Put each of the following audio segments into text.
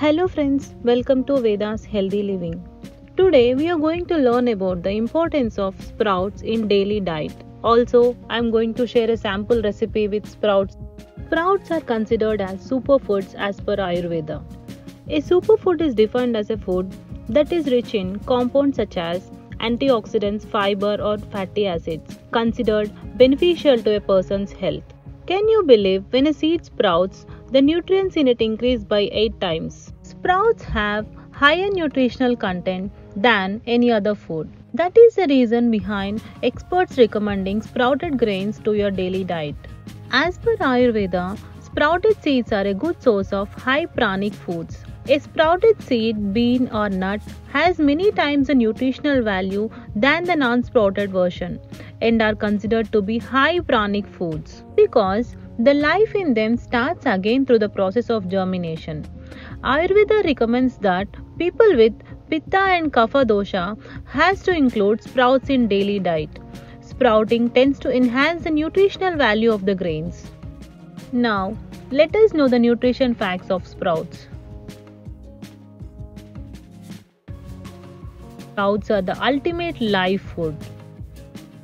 Hello friends, welcome to Veda's Healthy Living. Today we are going to learn about the importance of sprouts in daily diet. Also, I am going to share a sample recipe with sprouts. Sprouts are considered as superfoods as per Ayurveda. A superfood is defined as a food that is rich in compounds such as antioxidants, fiber, or fatty acids, considered beneficial to a person's health. Can you believe when a seed sprouts, the nutrients in it increase by 8 times? Sprouts have higher nutritional content than any other food. That is the reason behind experts recommending sprouted grains to your daily diet. As per Ayurveda, sprouted seeds are a good source of high pranic foods. A sprouted seed, bean, or nut has many times the nutritional value than the non sprouted version and are considered to be high pranic foods because the life in them starts again through the process of germination. Ayurveda recommends that people with pitta and kapha dosha has to include sprouts in daily diet. Sprouting tends to enhance the nutritional value of the grains. Now, let us know the nutrition facts of sprouts. Sprouts are the ultimate live food.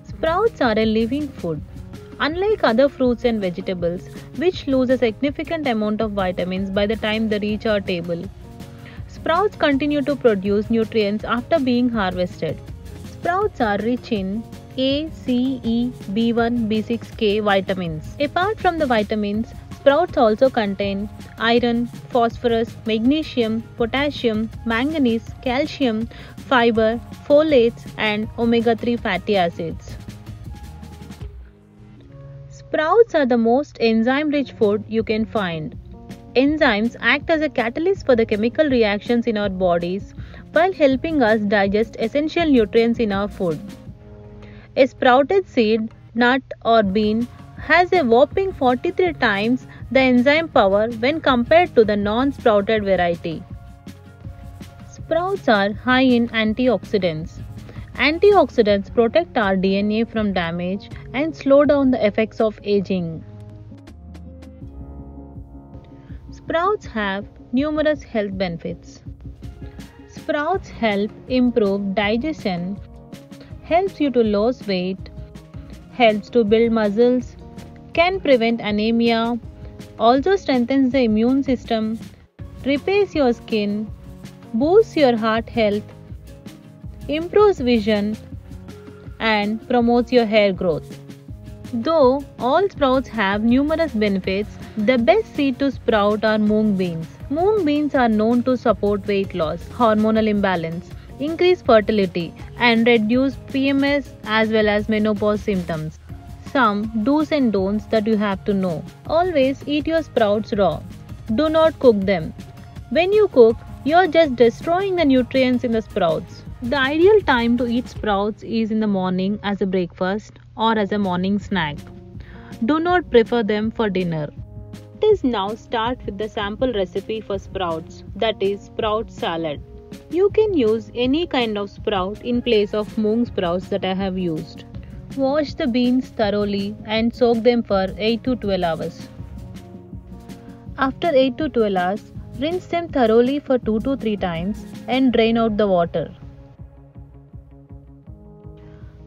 Sprouts are a living food. Unlike other fruits and vegetables, which lose a significant amount of vitamins by the time they reach our table, sprouts continue to produce nutrients after being harvested. Sprouts are rich in A, C, E, B1, B6, K vitamins. Apart from the vitamins, sprouts also contain iron, phosphorus, magnesium, potassium, manganese, calcium, fiber, folates, and omega 3 fatty acids. Sprouts are the most enzyme rich food you can find. Enzymes act as a catalyst for the chemical reactions in our bodies while helping us digest essential nutrients in our food. A sprouted seed, nut, or bean has a whopping 43 times the enzyme power when compared to the non sprouted variety. Sprouts are high in antioxidants. Antioxidants protect our DNA from damage and slow down the effects of aging. Sprouts have numerous health benefits. Sprouts help improve digestion, helps you to lose weight, helps to build muscles, can prevent anemia, also strengthens the immune system, repairs your skin, boosts your heart health, improves vision, and promotes your hair growth. Though all sprouts have numerous benefits, the best seed to sprout are mung beans. Mung beans are known to support weight loss, hormonal imbalance, increase fertility, and reduce PMS as well as menopause symptoms. Some do's and don'ts that you have to know. Always eat your sprouts raw. Do not cook them. When you cook, you are just destroying the nutrients in the sprouts. The ideal time to eat sprouts is in the morning as a breakfast or as a morning snack. Do not prefer them for dinner. Let us now start with the sample recipe for sprouts that is sprout salad. You can use any kind of sprout in place of mung sprouts that I have used. Wash the beans thoroughly and soak them for 8 to 12 hours. After 8 to 12 hours, rinse them thoroughly for 2 to 3 times and drain out the water.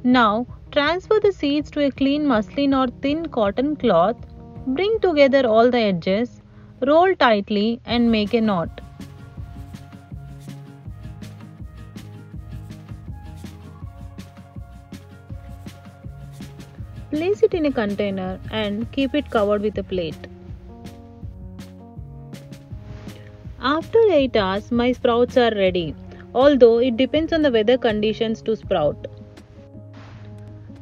Now, transfer the seeds to a clean muslin or thin cotton cloth. Bring together all the edges, roll tightly, and make a knot. Place it in a container and keep it covered with a plate. After 8 hours, my sprouts are ready, although it depends on the weather conditions to sprout.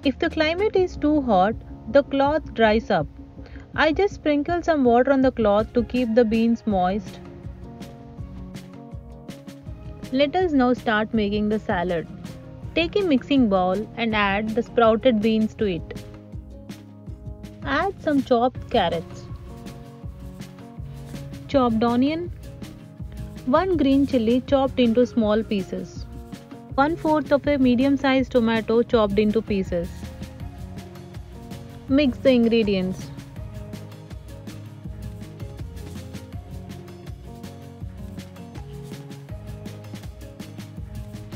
If the climate is too hot, the cloth dries up. I just sprinkle some water on the cloth to keep the beans moist. Let us now start making the salad. Take a mixing bowl and add the sprouted beans to it. Add some chopped carrots, chopped onion, 1 green chilli chopped into small pieces, 1 fourth of a medium sized tomato chopped into pieces. Mix the ingredients.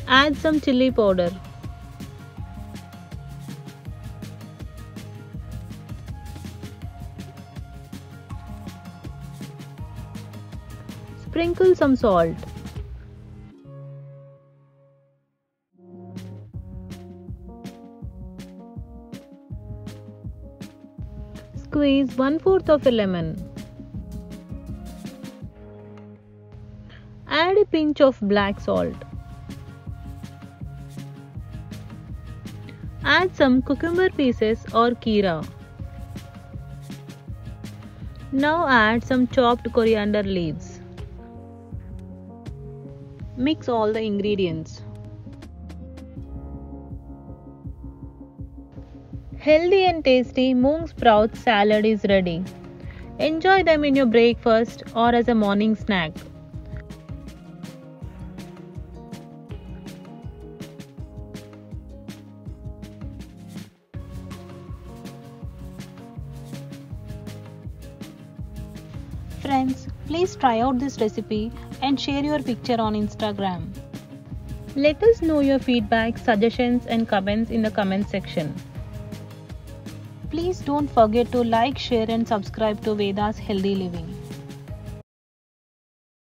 Add some chili powder. Sprinkle some salt. Squeeze 1 4th of a lemon. Add a pinch of black salt. Add some cucumber pieces or kira. Now add some chopped coriander leaves. Mix all the ingredients. Healthy and tasty moong sprout salad is ready. Enjoy them in your breakfast or as a morning snack. Friends, please try out this recipe and share your picture on Instagram. Let us know your feedback, suggestions and comments in the comment section. Please don't forget to like, share and subscribe to Veda's Healthy Living.